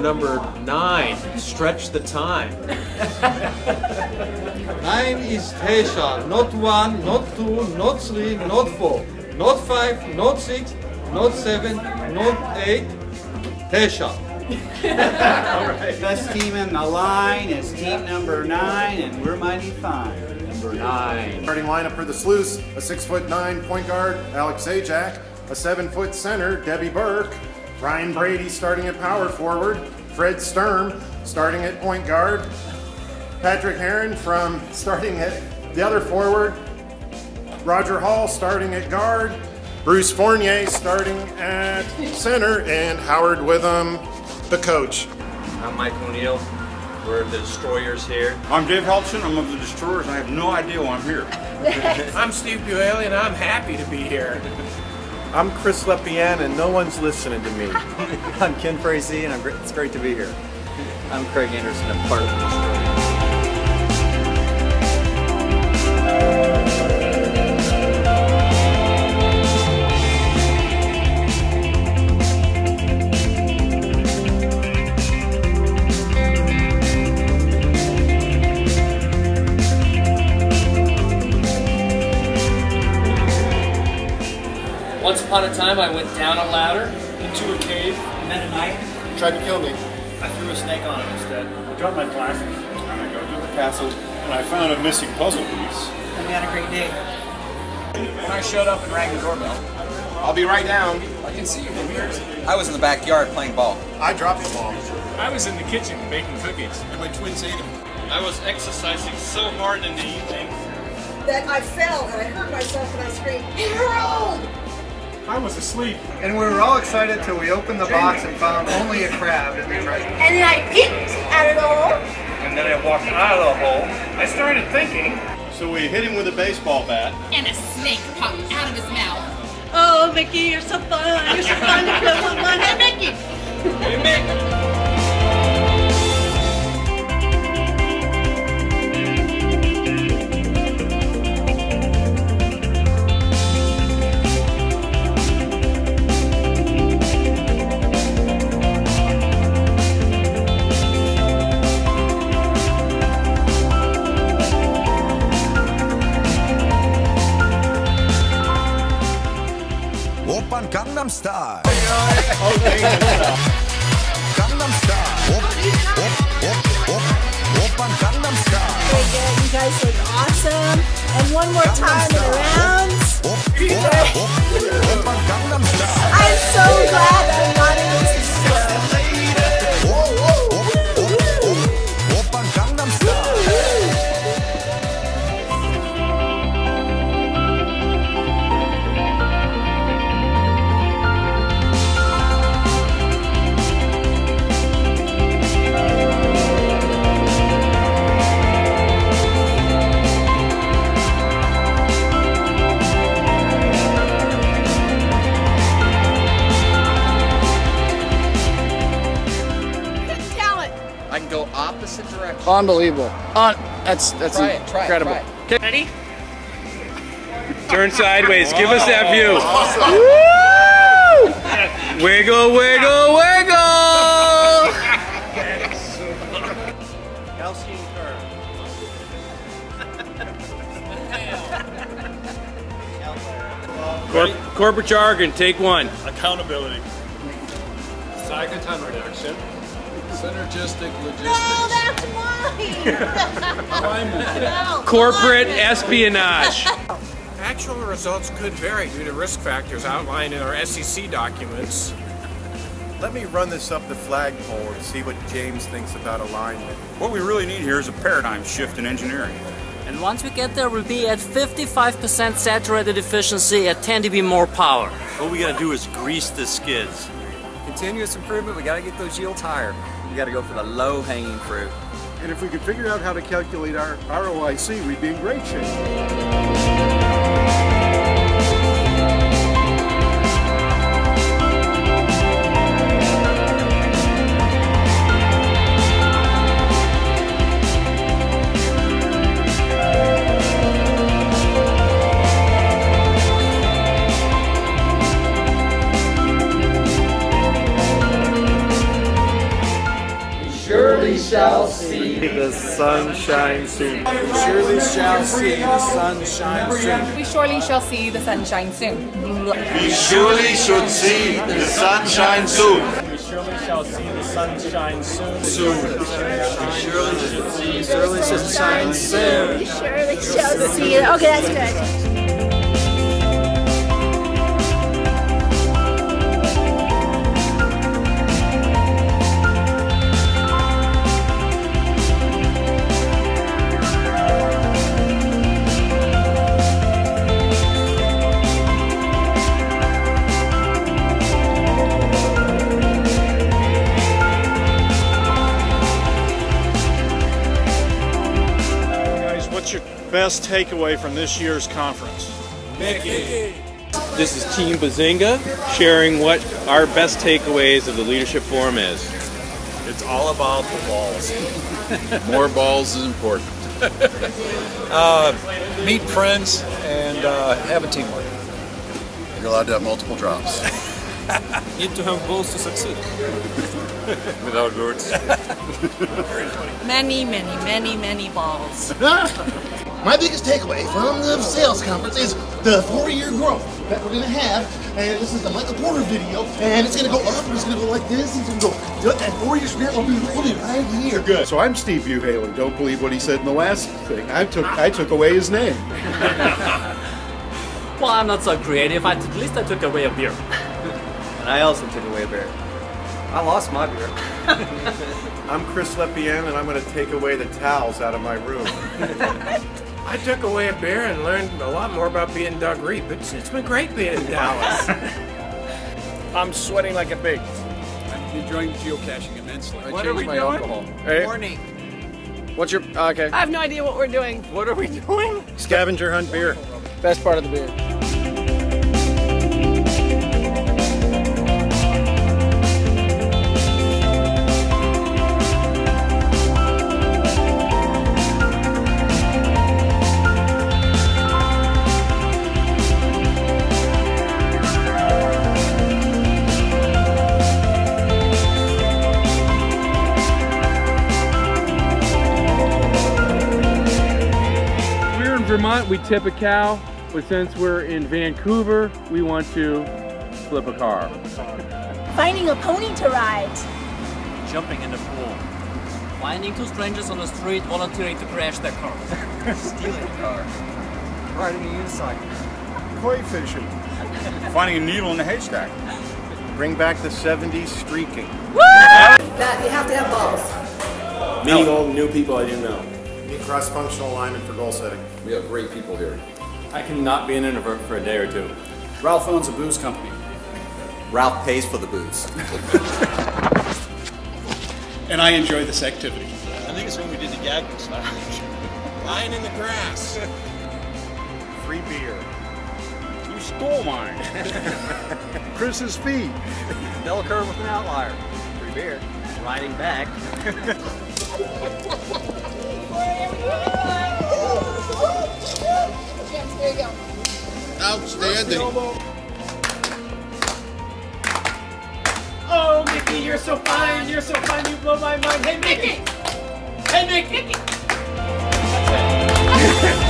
number nine, Stretch the Time. Nine is Tesha, not one, not two, not three, not four, not five, not six, not seven, not eight. Tesha. Best team in the line is team number nine, and we're mighty fine. Number nine. Starting lineup for the Sluice, a six foot nine point guard, Alex Zajac, a seven foot center, Debbie Burke, Ryan Brady starting at power forward, Fred Sturm starting at point guard, Patrick Heron from starting at the other forward, Roger Hall starting at guard, Bruce Fournier starting at center, and Howard Witham, the coach. I'm Mike O'Neill. We're the Destroyers here. I'm Dave Helpson. I'm of the Destroyers. I have no idea why I'm here. I'm Steve Bualey, and I'm happy to be here. I'm Chris Lepian, and no one's listening to me. I'm Ken Frazee, and I'm, it's great to be here. I'm Craig Anderson. I'm part of the upon a time, I went down a ladder into a cave, met a knight, Tried to kill me. I threw a snake on him instead. I dropped my glasses, and I go to the castle, and I found a missing puzzle piece. And we had a great day. When I showed up and rang the doorbell, I'll be right down. I can see you from here. I was in the backyard playing ball. I dropped the ball. I was in the kitchen making cookies. And my twins ate them. I was exercising so hard in the evening. that I fell and I hurt myself and I screamed, Harold! I was asleep. And we were all excited till we opened the box and found only a crab in the treasure. And then I peeked at it all. And then I walked out of the hole. I started thinking. So we hit him with a baseball bat. and a snake popped out of his mouth. Oh, Mickey, you're so fun. You're so fun Gangnam Style. Gangnam Style. Op, op, op, op. Oppan Gangnam Style. Very good. You guys look awesome. And one more time in the rounds. I'm so glad I'm not in Unbelievable. Uh, that's that's Try it, try it, incredible. try it. Ready? Turn sideways. Give us that view. Wiggle, wiggle, wiggle. Calcium curve. Corp- corporate jargon, take one. Accountability. Cycle time reduction. Synergistic logistics. No, that's mine. No, Corporate mine. espionage. Actual results could vary due to risk factors outlined in our SEC documents. Let me run this up the flagpole and see what James thinks about alignment. What we really need here is a paradigm shift in engineering. And once we get there, we'll be at 55% saturated efficiency at 10 dB more power. What we gotta do is grease the skids. Continuous improvement, we gotta get those yields higher. We gotta go for the low hanging fruit. And if we could figure out how to calculate our ROIC, we'd be in great shape. The sunshine soon. We surely shall see the sunshine soon. We surely shall see the sunshine soon. We surely should see the sunshine soon. We surely shall see the sunshine soon. Soon. We surely should see surely sunshine soon. We surely shall see. Okay, that's good. Best takeaway from this year's conference? Mickey. This is Team Bazinga sharing what our best takeaways of the Leadership Forum is. It's all about the balls. More balls is important. Uh, meet friends and uh, have a teamwork. You're allowed to have multiple drops. Need to have balls to succeed. Without words. Many, many, many, many balls. My biggest takeaway from the sales conference is the four-year growth that we're gonna have. And this is the Michael Porter video, and it's gonna go up, and it's gonna go like this, and it's gonna go. And four years from now, we'll be, we'll right here. Good. So I'm Steve Buhalen. Don't believe what he said in the last thing. I took I took away his name. Well, I'm not so creative. I, at least I took away a beer. And I also took away a beer. I lost my beer. I'm Chris Lepian, and I'm going to take away the towels out of my room. I took away a beer and learned a lot more about being Doug Reap. It's, it's been great being in Dallas. I'm sweating like a pig. I'm enjoying geocaching immensely. What are we my doing? alcohol. Hey. Morning. What's your okay? I have no idea what we're doing. What are we doing? Scavenger hunt beer. Best part of the beer. We're in Vermont, we tip a cow, but since we're in Vancouver, we want to flip a car. Finding a pony to ride. Jumping in the pool. Finding two strangers on the street volunteering to crash their car. Stealing a car. Riding a unicycle. Koi fishing. Finding a needle in a haystack. Bring back the 70s streaking. That you have to have balls. Meeting all the new people I didn't know. Need cross-functional alignment for goal setting. We have great people here. I cannot be an introvert for a day or two. Ralph owns a booze company. Ralph pays for the booze. And I enjoy this activity. I think it's when we did the gagging style. Lying in the grass. Free beer. You stole mine. Chris's feet. Bell curve with an outlier. Free beer. Riding back. Outstanding. Oh, Mickey, you're so fine. You're so fine. You blow my mind. Hey, Mickey. Hey, Mickey.